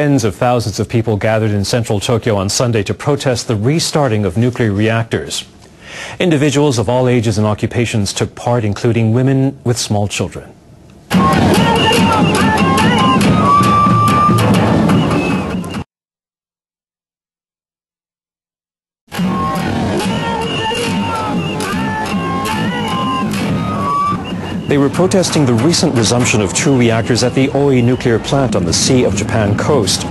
Tens of thousands of people gathered in central Tokyo on Sunday to protest the restarting of nuclear reactors. Individuals of all ages and occupations took part, including women with small children. They were protesting the recent resumption of two reactors at the Oi nuclear plant on the Sea of Japan coast.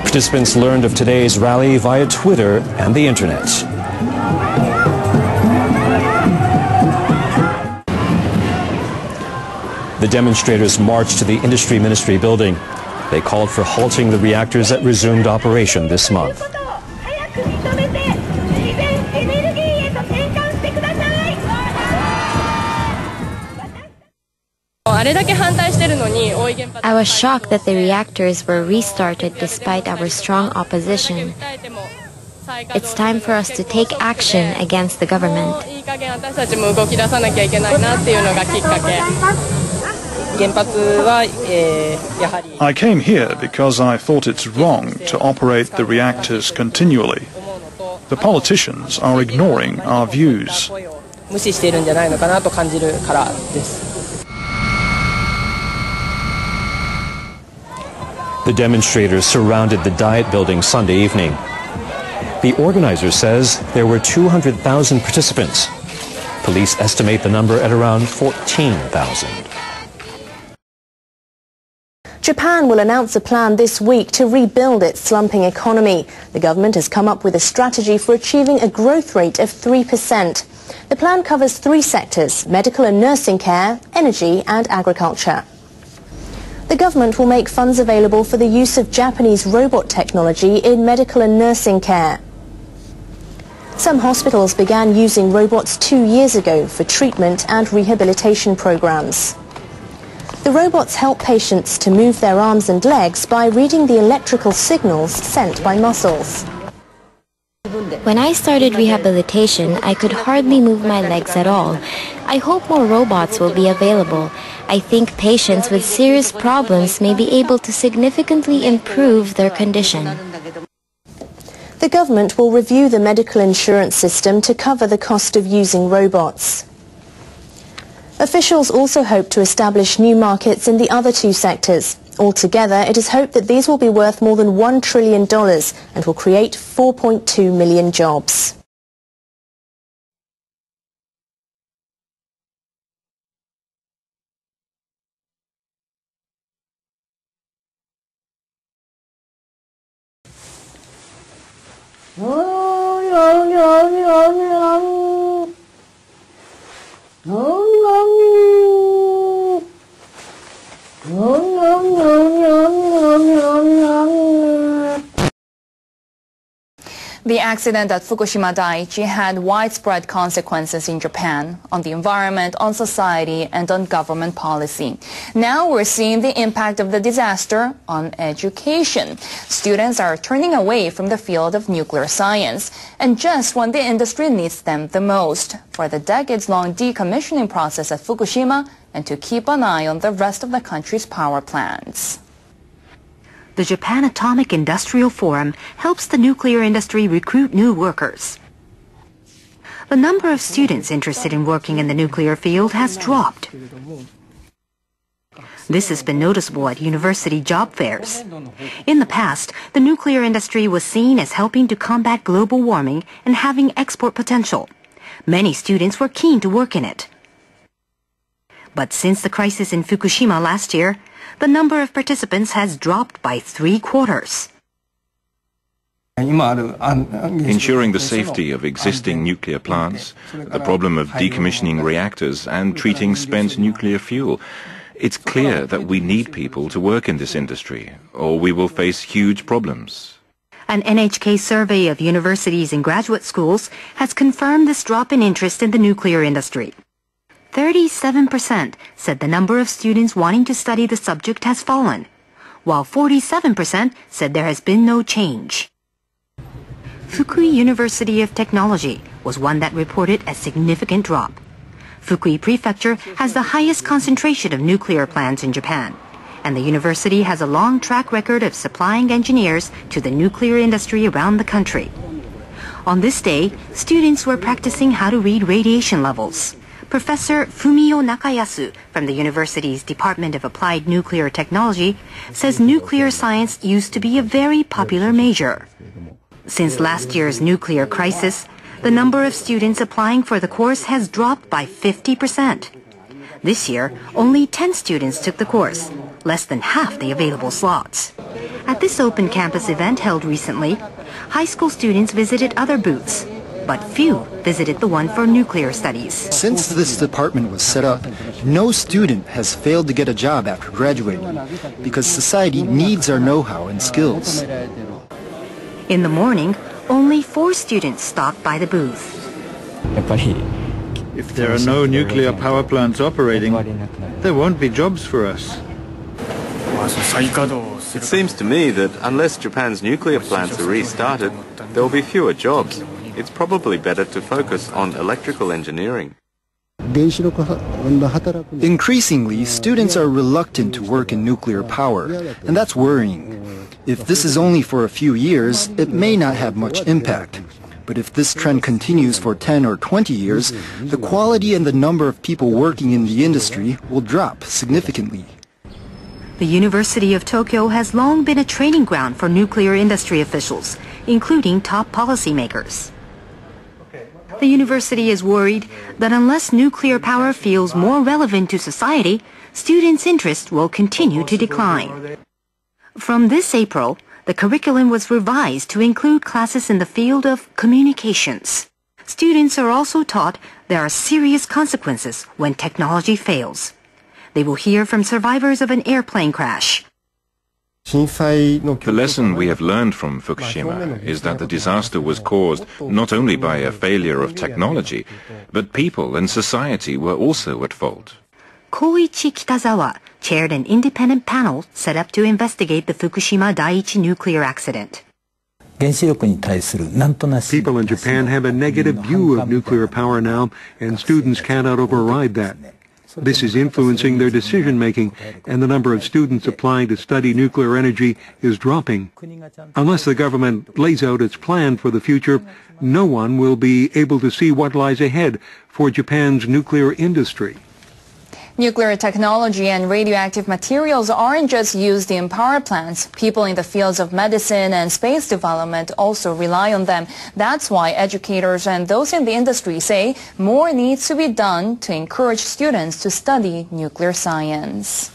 Participants learned of today's rally via Twitter and the internet. The demonstrators marched to the Industry Ministry building. They called for halting the reactors that resumed operation this month. I was shocked that the reactors were restarted despite our strong opposition. It's time for us to take action against the government. I came here because I thought it's wrong to operate the reactors continually. The politicians are ignoring our views. The demonstrators surrounded the Diet building Sunday evening. The organizer says there were 200,000 participants. Police estimate the number at around 14,000. Japan will announce a plan this week to rebuild its slumping economy. The government has come up with a strategy for achieving a growth rate of 3%. The plan covers three sectors, medical and nursing care, energy and agriculture. The government will make funds available for the use of Japanese robot technology in medical and nursing care. Some hospitals began using robots two years ago for treatment and rehabilitation programs. The robots help patients to move their arms and legs by reading the electrical signals sent by muscles. When I started rehabilitation, I could hardly move my legs at all. I hope more robots will be available. I think patients with serious problems may be able to significantly improve their condition. The government will review the medical insurance system to cover the cost of using robots. Officials also hope to establish new markets in the other two sectors. Altogether, it is hoped that these will be worth more than $1 trillion and will create 4.2 million jobs. The accident at Fukushima Daiichi had widespread consequences in Japan on the environment, on society, and on government policy. Now we're seeing the impact of the disaster on education. Students are turning away from the field of nuclear science, and just when the industry needs them the most, for the decades-long decommissioning process at Fukushima and to keep an eye on the rest of the country's power plants the Japan Atomic Industrial Forum helps the nuclear industry recruit new workers. The number of students interested in working in the nuclear field has dropped. This has been noticeable at university job fairs. In the past, the nuclear industry was seen as helping to combat global warming and having export potential. Many students were keen to work in it. But since the crisis in Fukushima last year, the number of participants has dropped by three quarters. Ensuring the safety of existing nuclear plants, the problem of decommissioning reactors and treating spent nuclear fuel. It's clear that we need people to work in this industry, or we will face huge problems. An NHK survey of universities and graduate schools has confirmed this drop in interest in the nuclear industry. 37% said the number of students wanting to study the subject has fallen, while 47% said there has been no change. Fukui University of Technology was one that reported a significant drop. Fukui Prefecture has the highest concentration of nuclear plants in Japan, and the university has a long track record of supplying engineers to the nuclear industry around the country. On this day, students were practicing how to read radiation levels. Professor Fumio Nakayasu from the university's Department of Applied Nuclear Technology says nuclear science used to be a very popular major. Since last year's nuclear crisis, the number of students applying for the course has dropped by 50%. This year, only 10 students took the course, less than half the available slots. At this open campus event held recently, high school students visited other booths, but few visited the one for nuclear studies. Since this department was set up, no student has failed to get a job after graduating because society needs our know-how and skills. In the morning, only four students stopped by the booth. If there are no nuclear power plants operating, there won't be jobs for us. It seems to me that unless Japan's nuclear plants are restarted, there will be fewer jobs. It's probably better to focus on electrical engineering. Increasingly, students are reluctant to work in nuclear power, and that's worrying. If this is only for a few years, it may not have much impact. But if this trend continues for 10 or 20 years, the quality and the number of people working in the industry will drop significantly. The University of Tokyo has long been a training ground for nuclear industry officials, including top policymakers. The university is worried that unless nuclear power feels more relevant to society, students' interest will continue to decline. From this April, the curriculum was revised to include classes in the field of communications. Students are also taught there are serious consequences when technology fails. They will hear from survivors of an airplane crash. The lesson we have learned from Fukushima is that the disaster was caused not only by a failure of technology, but people and society were also at fault. Koichi Kitazawa chaired an independent panel set up to investigate the Fukushima Daiichi nuclear accident. People in Japan have a negative view of nuclear power now, and students cannot override that. This is influencing their decision making, and the number of students applying to study nuclear energy is dropping. Unless the government lays out its plan for the future, no one will be able to see what lies ahead for Japan's nuclear industry. Nuclear technology and radioactive materials aren't just used in power plants. People in the fields of medicine and space development also rely on them. That's why educators and those in the industry say more needs to be done to encourage students to study nuclear science.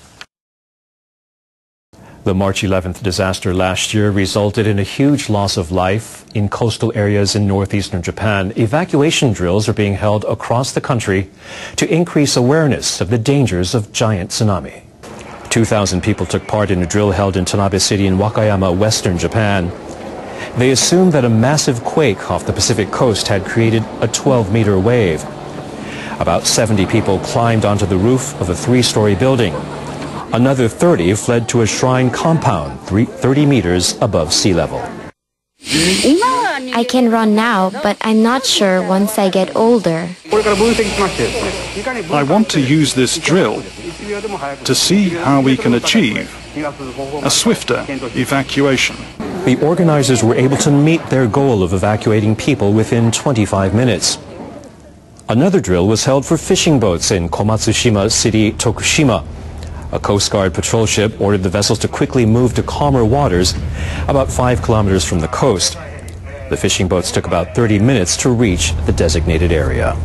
The March 11th disaster last year resulted in a huge loss of life in coastal areas in northeastern Japan. Evacuation drills are being held across the country to increase awareness of the dangers of giant tsunami. 2,000 people took part in a drill held in Tanabe City in Wakayama, western Japan. They assumed that a massive quake off the Pacific coast had created a 12-meter wave. About 70 people climbed onto the roof of a three-story building. Another 30 fled to a shrine compound 30 meters above sea level. I can run now, but I'm not sure once I get older. I want to use this drill to see how we can achieve a swifter evacuation. The organizers were able to meet their goal of evacuating people within 25 minutes. Another drill was held for fishing boats in Komatsushima City, Tokushima. A Coast Guard patrol ship ordered the vessels to quickly move to calmer waters about five kilometers from the coast. The fishing boats took about 30 minutes to reach the designated area.